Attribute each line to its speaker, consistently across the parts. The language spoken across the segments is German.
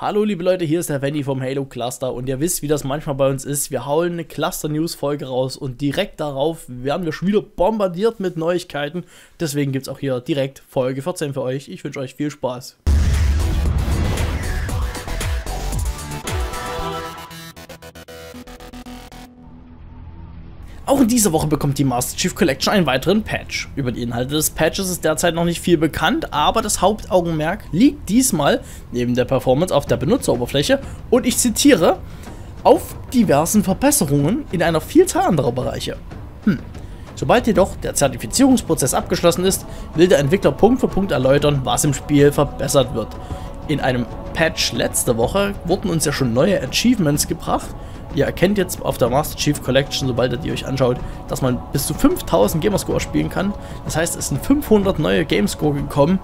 Speaker 1: Hallo liebe Leute, hier ist der Wendy vom Halo Cluster und ihr wisst, wie das manchmal bei uns ist. Wir hauen eine Cluster-News-Folge raus und direkt darauf werden wir schon wieder bombardiert mit Neuigkeiten. Deswegen gibt es auch hier direkt Folge 14 für euch. Ich wünsche euch viel Spaß. Auch in dieser Woche bekommt die Master Chief Collection einen weiteren Patch. Über die Inhalte des Patches ist derzeit noch nicht viel bekannt, aber das Hauptaugenmerk liegt diesmal neben der Performance auf der Benutzeroberfläche und ich zitiere, auf diversen Verbesserungen in einer Vielzahl anderer Bereiche. Hm. Sobald jedoch der Zertifizierungsprozess abgeschlossen ist, will der Entwickler Punkt für Punkt erläutern, was im Spiel verbessert wird. In einem Patch letzte Woche wurden uns ja schon neue Achievements gebracht, Ihr erkennt jetzt auf der Master Chief Collection, sobald ihr die euch anschaut, dass man bis zu 5000 Gamerscore spielen kann. Das heißt, es sind 500 neue Gamerscore gekommen.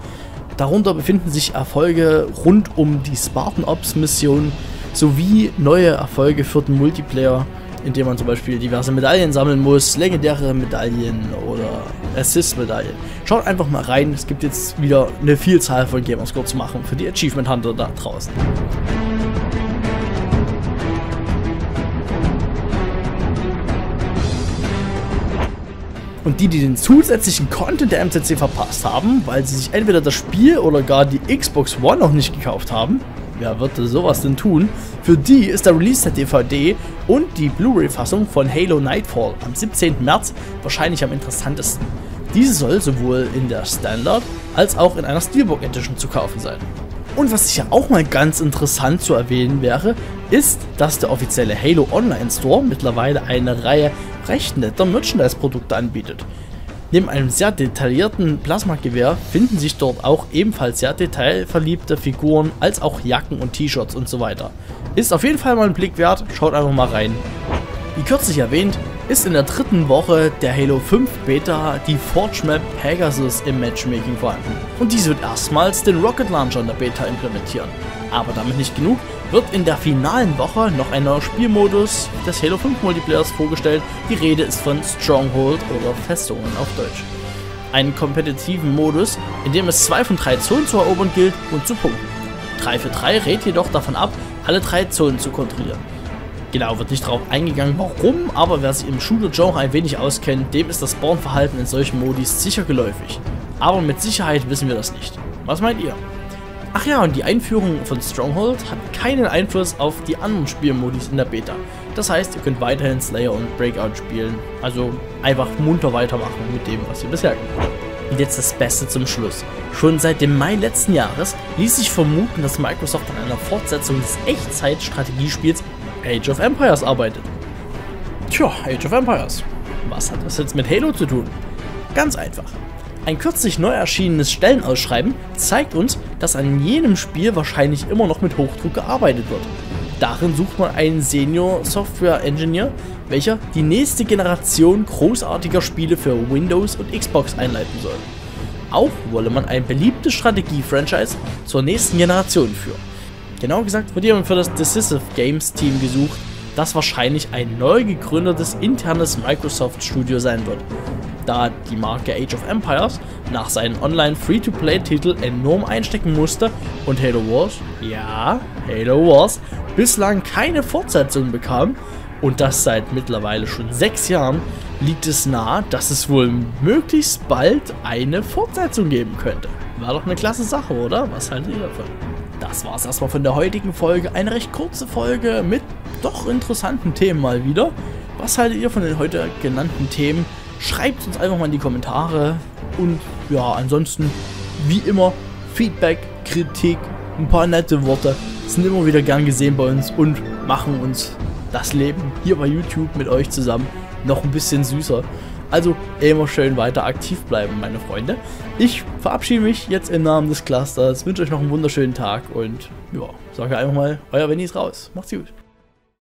Speaker 1: Darunter befinden sich Erfolge rund um die Spartan Ops Mission sowie neue Erfolge für den Multiplayer, indem man zum Beispiel diverse Medaillen sammeln muss, legendäre Medaillen oder Assist-Medaillen. Schaut einfach mal rein, es gibt jetzt wieder eine Vielzahl von Gamerscore zu machen für die Achievement Hunter da draußen. Und die, die den zusätzlichen Content der MCC verpasst haben, weil sie sich entweder das Spiel oder gar die Xbox One noch nicht gekauft haben, wer wird sowas denn tun? Für die ist der Release der DVD und die Blu-ray-Fassung von Halo Nightfall am 17. März wahrscheinlich am interessantesten. Diese soll sowohl in der Standard als auch in einer Steelbook Edition zu kaufen sein. Und was sicher auch mal ganz interessant zu erwähnen wäre, ist, dass der offizielle Halo Online Store mittlerweile eine Reihe recht netter Merchandise-Produkte anbietet. Neben einem sehr detaillierten Plasmagewehr finden sich dort auch ebenfalls sehr detailverliebte Figuren, als auch Jacken und T-Shirts und so weiter. Ist auf jeden Fall mal ein Blick wert, schaut einfach mal rein. Wie kürzlich erwähnt, ist in der dritten Woche der Halo 5 Beta die Forge Map Pegasus im Matchmaking vorhanden. Und diese wird erstmals den Rocket Launcher in der Beta implementieren. Aber damit nicht genug, wird in der finalen Woche noch ein neuer Spielmodus des Halo 5 Multiplayers vorgestellt. Die Rede ist von Stronghold oder Festungen auf Deutsch. Einen kompetitiven Modus, in dem es zwei von drei Zonen zu erobern gilt und zu punkten. 3 für 3 rät jedoch davon ab, alle drei Zonen zu kontrollieren. Genau, wird nicht darauf eingegangen, warum, aber wer sich im Shooter-Genre ein wenig auskennt, dem ist das Spawn-Verhalten in solchen Modis sicher geläufig. Aber mit Sicherheit wissen wir das nicht. Was meint ihr? Ach ja, und die Einführung von Stronghold hat keinen Einfluss auf die anderen Spielmodis in der Beta. Das heißt, ihr könnt weiterhin Slayer und Breakout spielen. Also einfach munter weitermachen mit dem, was ihr bisher gemacht habt. Und jetzt das Beste zum Schluss. Schon seit dem Mai letzten Jahres ließ sich vermuten, dass Microsoft an einer Fortsetzung des Echtzeit-Strategiespiels Age of Empires arbeitet. Tja, Age of Empires. Was hat das jetzt mit Halo zu tun? Ganz einfach. Ein kürzlich neu erschienenes Stellenausschreiben zeigt uns, dass an jenem Spiel wahrscheinlich immer noch mit Hochdruck gearbeitet wird. Darin sucht man einen Senior Software Engineer, welcher die nächste Generation großartiger Spiele für Windows und Xbox einleiten soll. Auch wolle man ein beliebtes Strategie-Franchise zur nächsten Generation führen. Genau gesagt wird jemand für das Decisive Games Team gesucht, das wahrscheinlich ein neu gegründetes internes Microsoft Studio sein wird da die Marke Age of Empires nach seinen Online-Free-to-Play-Titel enorm einstecken musste und Halo Wars, ja, Halo Wars, bislang keine Fortsetzung bekam und das seit mittlerweile schon sechs Jahren, liegt es nahe, dass es wohl möglichst bald eine Fortsetzung geben könnte. War doch eine klasse Sache, oder? Was haltet ihr davon? Das war es erstmal von der heutigen Folge. Eine recht kurze Folge mit doch interessanten Themen mal wieder. Was haltet ihr von den heute genannten Themen? Schreibt uns einfach mal in die Kommentare. Und ja, ansonsten, wie immer, Feedback, Kritik, ein paar nette Worte sind immer wieder gern gesehen bei uns und machen uns das Leben hier bei YouTube mit euch zusammen noch ein bisschen süßer. Also immer schön weiter aktiv bleiben, meine Freunde. Ich verabschiede mich jetzt im Namen des Clusters, wünsche euch noch einen wunderschönen Tag und ja, sage einfach mal, euer Benny ist raus. Macht's gut.